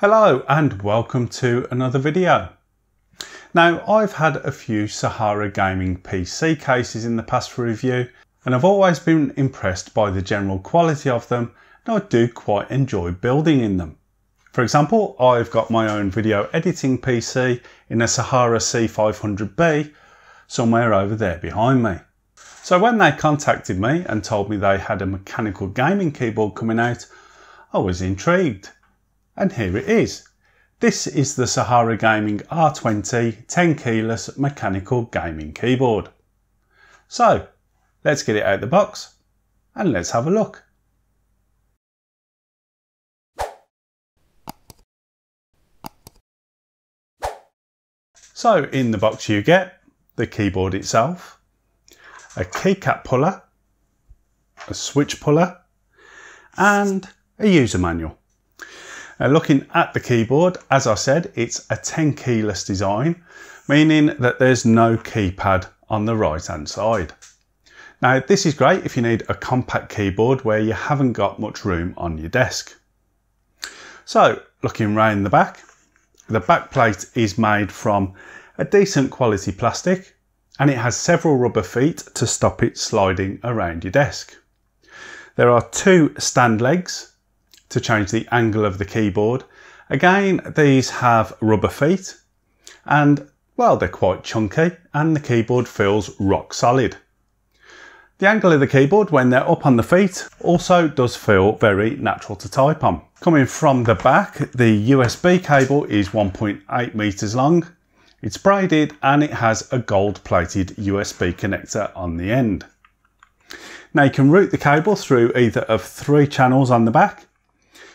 Hello and welcome to another video. Now I've had a few Sahara Gaming PC cases in the past for review and I've always been impressed by the general quality of them and I do quite enjoy building in them. For example, I've got my own video editing PC in a Sahara C500B somewhere over there behind me. So when they contacted me and told me they had a mechanical gaming keyboard coming out, I was intrigued. And here it is. This is the Sahara Gaming R20 Tenkeyless mechanical gaming keyboard. So let's get it out of the box and let's have a look. So in the box you get the keyboard itself, a keycap puller, a switch puller, and a user manual. Now looking at the keyboard, as I said, it's a Tenkeyless design, meaning that there's no keypad on the right hand side. Now this is great if you need a compact keyboard where you haven't got much room on your desk. So looking round the back, the back plate is made from a decent quality plastic and it has several rubber feet to stop it sliding around your desk. There are two stand legs to change the angle of the keyboard. Again, these have rubber feet and well, they're quite chunky and the keyboard feels rock solid. The angle of the keyboard when they're up on the feet also does feel very natural to type on. Coming from the back, the USB cable is 1.8 meters long it's braided and it has a gold plated USB connector on the end. Now you can route the cable through either of three channels on the back.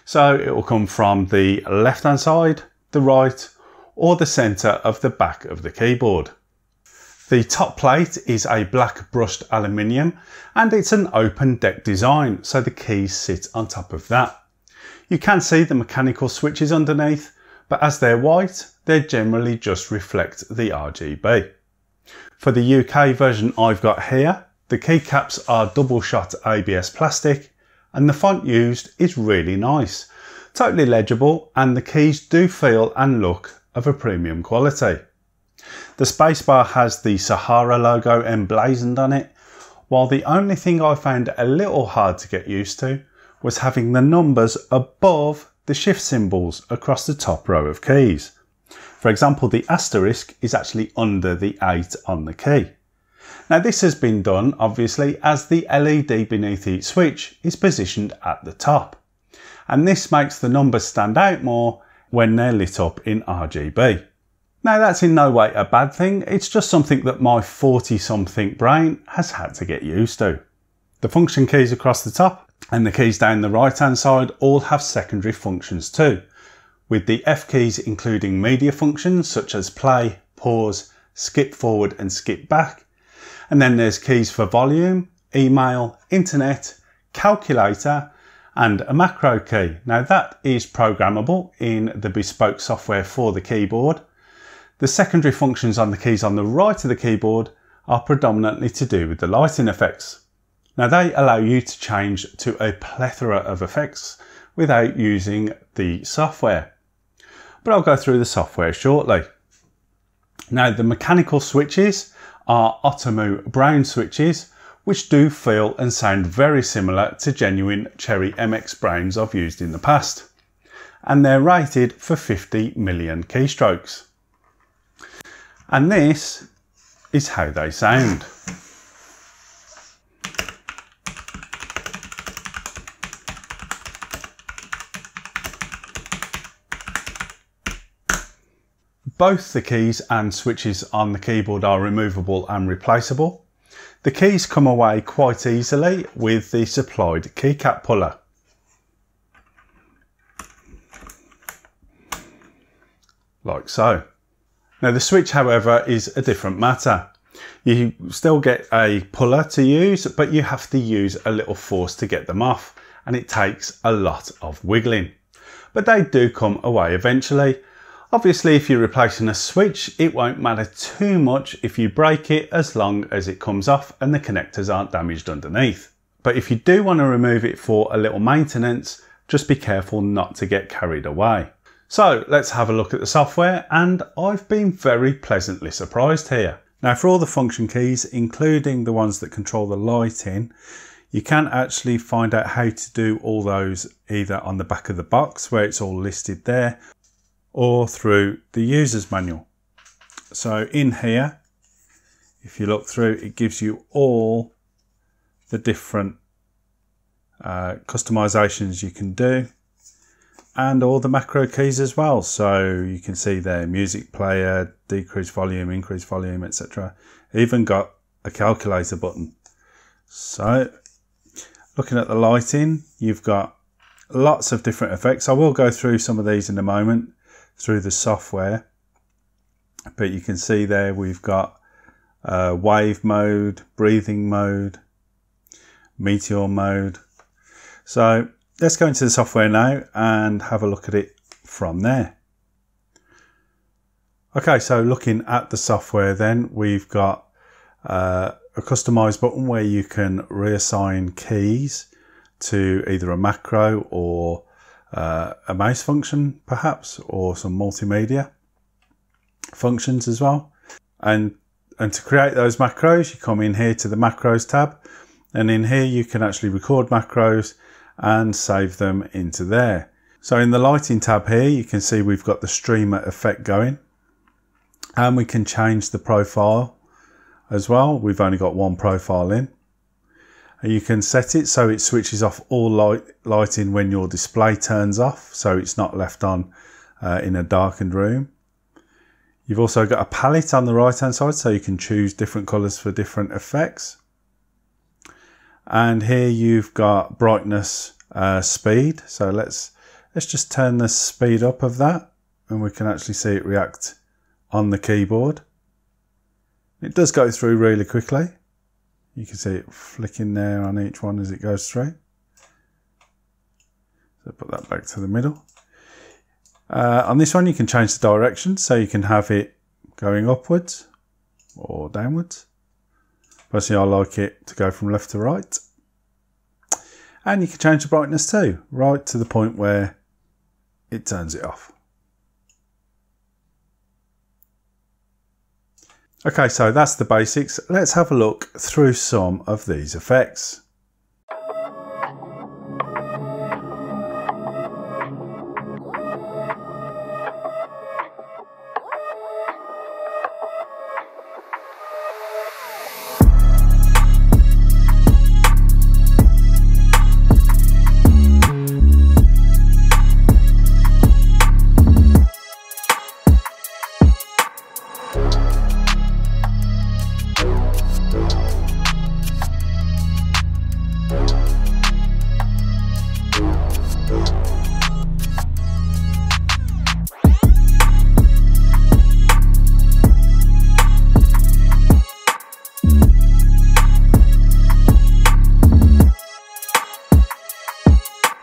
So it will come from the left hand side, the right or the centre of the back of the keyboard. The top plate is a black brushed aluminium and it's an open deck design so the keys sit on top of that. You can see the mechanical switches underneath but as they're white they generally just reflect the RGB. For the UK version I've got here, the keycaps are double shot ABS plastic and the font used is really nice, totally legible and the keys do feel and look of a premium quality. The spacebar has the Sahara logo emblazoned on it, while the only thing I found a little hard to get used to was having the numbers above the shift symbols across the top row of keys. For example, the asterisk is actually under the 8 on the key. Now this has been done obviously as the LED beneath each switch is positioned at the top. And this makes the numbers stand out more when they're lit up in RGB. Now that's in no way a bad thing, it's just something that my 40 something brain has had to get used to. The function keys across the top and the keys down the right hand side all have secondary functions too with the F keys including media functions such as play, pause, skip forward and skip back. And then there's keys for volume, email, internet, calculator, and a macro key. Now that is programmable in the bespoke software for the keyboard. The secondary functions on the keys on the right of the keyboard are predominantly to do with the lighting effects. Now they allow you to change to a plethora of effects without using the software but I'll go through the software shortly. Now the mechanical switches are Otemu Brown switches which do feel and sound very similar to genuine Cherry MX Browns I've used in the past. And they're rated for 50 million keystrokes. And this is how they sound. Both the keys and switches on the keyboard are removable and replaceable. The keys come away quite easily with the supplied keycap puller. Like so. Now the switch however is a different matter. You still get a puller to use but you have to use a little force to get them off and it takes a lot of wiggling. But they do come away eventually Obviously, if you're replacing a switch, it won't matter too much if you break it as long as it comes off and the connectors aren't damaged underneath. But if you do want to remove it for a little maintenance, just be careful not to get carried away. So let's have a look at the software and I've been very pleasantly surprised here. Now for all the function keys, including the ones that control the lighting, you can actually find out how to do all those either on the back of the box where it's all listed there or through the user's manual. So in here, if you look through, it gives you all the different uh, customizations you can do and all the macro keys as well. So you can see there music player, decrease volume, increase volume, etc. Even got a calculator button. So looking at the lighting, you've got lots of different effects. I will go through some of these in a moment through the software. But you can see there we've got uh, wave mode, breathing mode, meteor mode. So let's go into the software now and have a look at it from there. Okay, so looking at the software then, we've got uh, a customized button where you can reassign keys to either a macro or uh, a mouse function perhaps, or some multimedia functions as well. And, and to create those macros, you come in here to the macros tab and in here you can actually record macros and save them into there. So in the lighting tab here, you can see we've got the streamer effect going and we can change the profile as well. We've only got one profile in. You can set it so it switches off all light lighting when your display turns off, so it's not left on uh, in a darkened room. You've also got a palette on the right hand side, so you can choose different colours for different effects. And here you've got brightness uh, speed. So let's let's just turn the speed up of that and we can actually see it react on the keyboard. It does go through really quickly. You can see it flicking there on each one as it goes through. So put that back to the middle. Uh, on this one you can change the direction so you can have it going upwards or downwards. Personally, I like it to go from left to right. And you can change the brightness too, right to the point where it turns it off. Okay, so that's the basics. Let's have a look through some of these effects.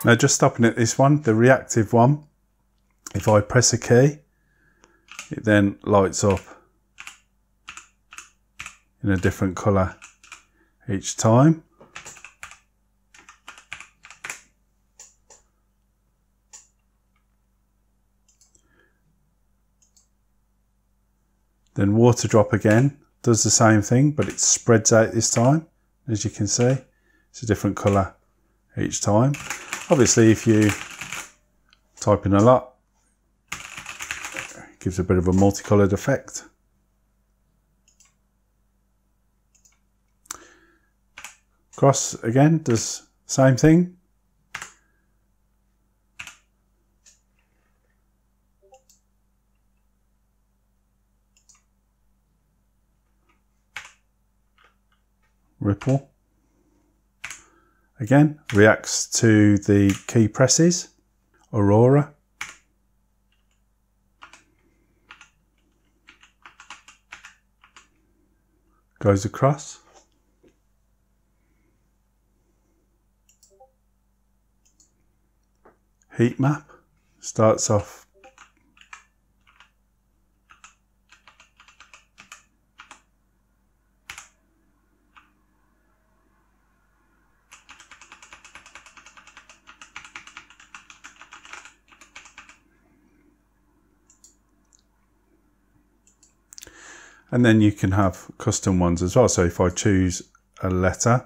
Now just stopping at this one, the reactive one, if I press a key, it then lights up in a different colour each time. Then water drop again, does the same thing, but it spreads out this time, as you can see. It's a different colour each time. Obviously, if you type in a lot, it gives a bit of a multicolored effect. Cross again does same thing. Ripple again reacts to the key presses, Aurora. Goes across. Heat map starts off And then you can have custom ones as well. So if I choose a letter,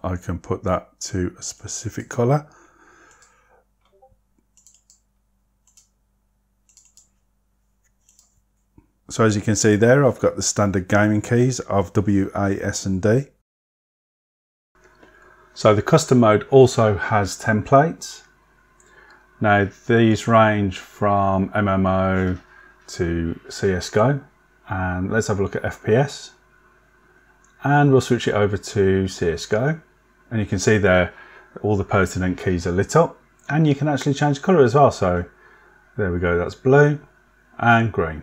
I can put that to a specific color. So as you can see there, I've got the standard gaming keys of W, A, S and D. So the custom mode also has templates. Now these range from MMO to CSGO and let's have a look at FPS and we'll switch it over to CSGO and you can see there all the pertinent keys are lit up and you can actually change colour as well. So there we go that's blue and green.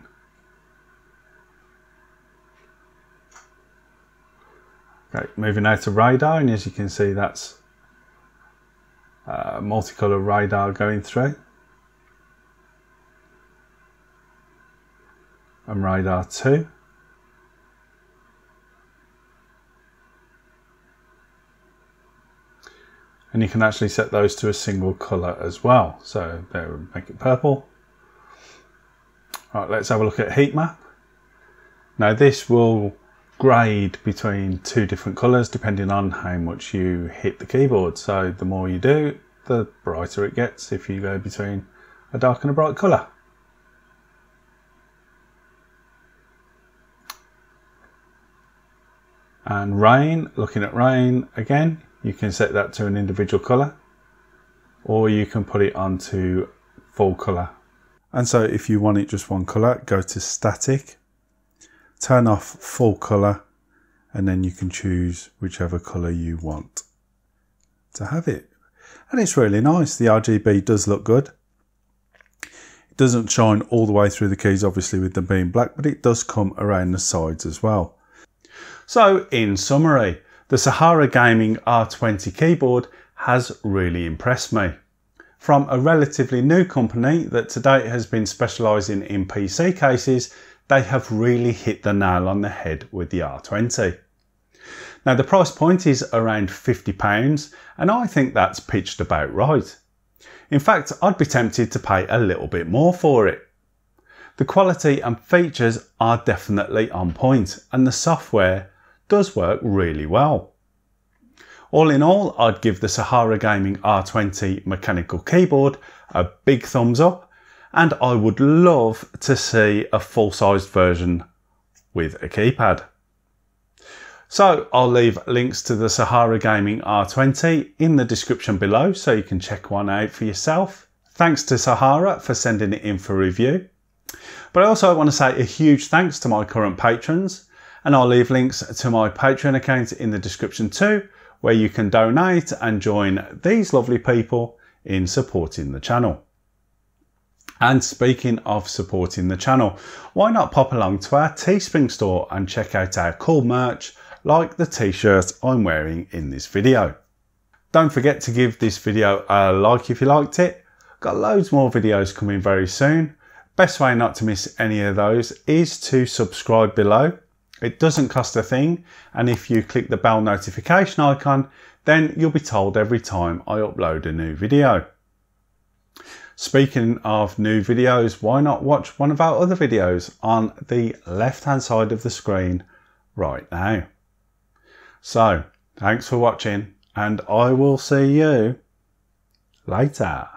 Okay moving now to radar and as you can see that's uh, multicolour radar going through. And radar 2 and you can actually set those to a single color as well. So there make it purple. All right let's have a look at heat map. Now this will grade between two different colors depending on how much you hit the keyboard so the more you do the brighter it gets if you go between a dark and a bright color and rain looking at rain again you can set that to an individual color or you can put it onto full color. And so if you want it just one color, go to static, turn off full color, and then you can choose whichever color you want to have it. And it's really nice. The RGB does look good. It doesn't shine all the way through the keys, obviously with them being black, but it does come around the sides as well. So in summary, the Sahara Gaming R20 keyboard has really impressed me. From a relatively new company that to date has been specialising in PC cases, they have really hit the nail on the head with the R20. Now the price point is around £50 and I think that's pitched about right. In fact, I'd be tempted to pay a little bit more for it. The quality and features are definitely on point and the software does work really well. All in all, I'd give the Sahara Gaming R20 mechanical keyboard a big thumbs up and I would love to see a full-sized version with a keypad. So I'll leave links to the Sahara Gaming R20 in the description below so you can check one out for yourself. Thanks to Sahara for sending it in for review. But I also want to say a huge thanks to my current patrons and I'll leave links to my Patreon account in the description too, where you can donate and join these lovely people in supporting the channel. And speaking of supporting the channel, why not pop along to our Teespring store and check out our cool merch like the t-shirt I'm wearing in this video. Don't forget to give this video a like if you liked it. Got loads more videos coming very soon. Best way not to miss any of those is to subscribe below it doesn't cost a thing, and if you click the bell notification icon, then you'll be told every time I upload a new video. Speaking of new videos, why not watch one of our other videos on the left hand side of the screen right now. So, thanks for watching and I will see you later.